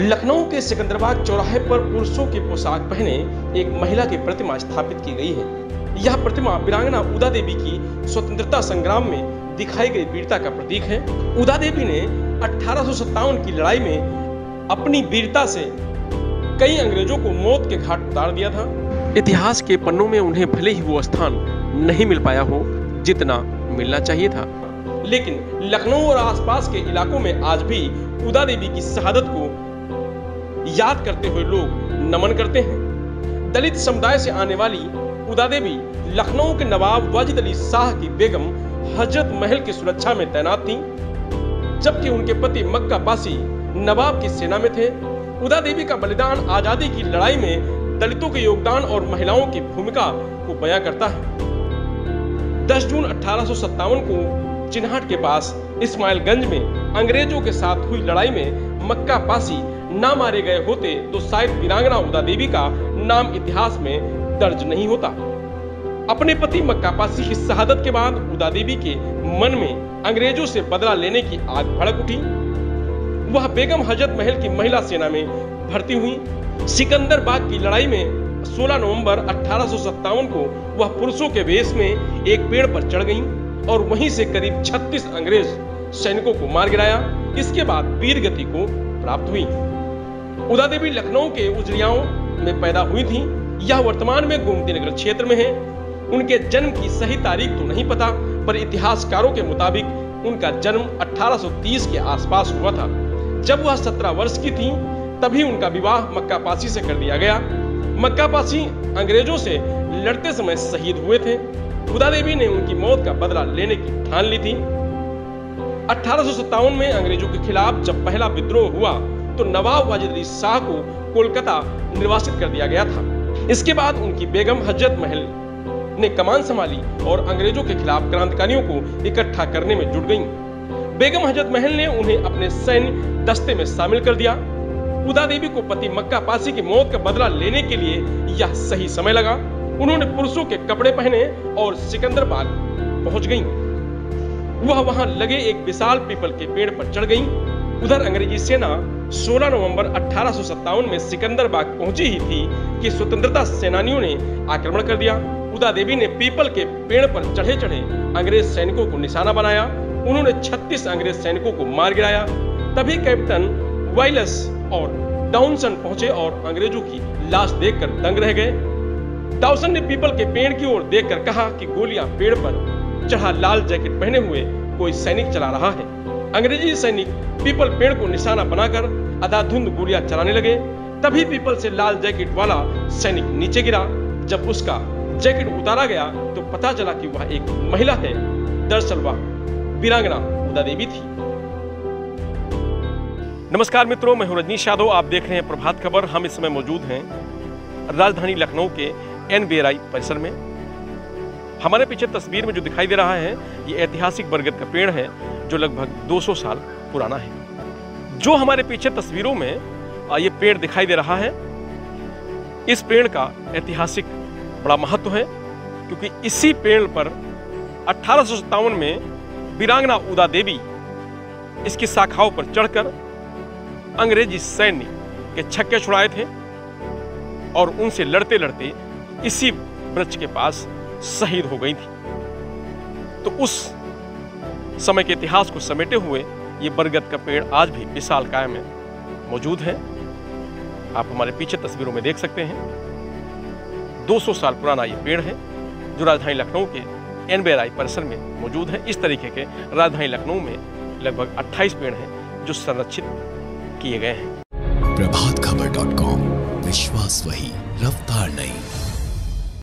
लखनऊ के सिकंदराबाद चौराहे पर पुरुषों की पोशाक पहने एक महिला की प्रतिमा स्थापित की गई है। यह प्रतिमा वीरांगना उदा देवी की स्वतंत्रता संग्राम में दिखाई गई वीरता का प्रतीक है। उदा देवी ने अठारह की लड़ाई में अपनी वीरता से कई अंग्रेज़ों को मौत के घाट उतार दिया था। इतिहास के पन्नों में उन्हें भले ही वो स्थान नहीं मिल पाया हो, जितना मिलना चाहिए था। लेकिन लखनऊ और आसपास के इलाकों में आज भी उदा देवी की शहादत को याद करते हुए लोग नमन करते हैं। दलित समुदाय से आने वाली उदा देवी लखनऊ के नवाब वाजिद अली शाह की बेगम हज़रत महल की सुरक्षा में तैनात थी। जबकि उनके पति मक्का बासी नवाब की सेना में थे। उदा देवी का बलिदान आज़ादी की लड़ाई में दलितों के योगदान और महिलाओं की भूमिका को बयां करता है। 10 जून अठारह को चिन्हाट के पास इस्माइलगंज में अंग्रेज़ों के साथ हुई लड़ाई में मक्का पासी ना मारे गए होते तो शायद वीरांगना उदा देवी का नाम इतिहास में दर्ज नहीं होता। अपने पति मक्का पासी की शहादत के बाद उदा देवी के मन में अंग्रेज़ों से बदला लेने की आग भड़क उठी। वह बेगम हज़रत महल की महिला सेना में भर्ती हुई। सिकंदर बाग की लड़ाई में 16 नवंबर अठारह को वह पुरुषों के वेश में एक पेड़ पर चढ़ गईं और वहीं से करीब 36 अंग्रेज़ सैनिकों को मार गिराया। इसके बाद वीर गति को प्राप्त हुई। उदा देवी लखनऊ के उजरियाओं में पैदा हुई थी। यह वर्तमान में गोमती नगर क्षेत्र में है। उनके जन्म की सही तारीख तो नहीं पता, पर इतिहासकारों के मुताबिक उनका जन्म 1830 के आसपास हुआ था। जब वह 17 वर्ष की थी, तभी उनका विवाह मक्का पासी से कर दिया गया। मक्का पासी अंग्रेज़ों से लड़ते समय शहीद हुए थे। उदा देवी ने उनकी मौत का बदला लेने की ठान ली थी। अठारह में अंग्रेज़ों के खिलाफ जब पहला विद्रोह हुआ तो नवाब वाजिद अली शाह को कोलकाता निर्वासित कर दिया गया था। इसके बाद उनकी बेगम हज़रत महल ने कमान संभाली और अंग्रेज़ों के खिलाफ क्रांतिकारियों को इकट्ठा करने में जुट गईं। बेगम हज़रत महल ने उन्हें अपने सैन्य दस्ते में शामिल कर दिया उदा देवी को पति मक्का पासी की मौत का बदला लेने के लिए यह सही समय लगा उन्होंने पुरुषों के कपड़े पहने और सिकंदर बाग पहुँच गईं। वह वहाँ लगे एक विशाल पीपल के पेड़ पर चढ़ गईं। उधर अंग्रेज़ी सेना 16 नवंबर अठारह सौ सत्तावन में सिकंदर बाग पहुँची ही थी कि स्वतंत्रता सेनानियों ने आक्रमण कर दिया। उदा देवी ने पीपल के पेड़ पर चढ़े चढ़े अंग्रेज़ सैनिकों को निशाना बनाया। उन्होंने 36 अंग्रेज़ सैनिकों को मार गिराया। तभी कैप्टन वाइलस और डाउनसन पहुँचे और अंग्रेज़ों की लाश देखकर दंग रह गए। डाउसन ने पीपल के पेड़ की ओर देखकर कहा कि गोलियाँ पेड़ पर चढ़ा लाल जैकेट पहने हुए कोई सैनिक चला रहा है। अंग्रेज़ी सैनिक पीपल पेड़ को निशाना बनाकर अधाधुंध गोलियाँ चलाने लगे। तभी पीपल से लाल जैकेट वाला सैनिक नीचे गिरा। जब उसका जैकेट उतारा गया तो पता चला कि वह एक महिला है। दरअसल वह वीरांगना उदा देवी थी। नमस्कार मित्रों, मैं हूँ रजनीश यादव। आप देख रहे हैं प्रभात खबर। हम इस समय मौजूद हैं राजधानी लखनऊ के एन परिसर में। हमारे पीछे तस्वीर में जो दिखाई दे रहा है, ये ऐतिहासिक बरगद का पेड़ है, जो लगभग 200 साल पुराना है। जो हमारे पीछे तस्वीरों में ये पेड़ दिखाई दे रहा है, इस पेड़ का ऐतिहासिक बड़ा महत्व है, क्योंकि इसी पेड़ पर अठारह सौ सत्तावन में वीरांगना उदा देवी इसकी शाखाओं पर चढ़कर अंग्रेज़ी सैन्य के छक्के छुड़ाए थे और उनसे लड़ते लड़ते इसी वृक्ष के पास शहीद हो गई थी। तो उस समय के इतिहास को समेटे हुए ये बरगद का पेड़ आज भी विशाल काय में मौजूद है। आप हमारे पीछे तस्वीरों में देख सकते हैं। 200 साल पुराना ये पेड़ है, जो राजधानी लखनऊ के एन परिसर में मौजूद है। इस तरीके के राजधानी लखनऊ में लगभग 28 पेड़ हैं, जो संरक्षित किए गए हैं। प्रभात खबर डॉट कॉम, विश्वास वही, रफ्तार नहीं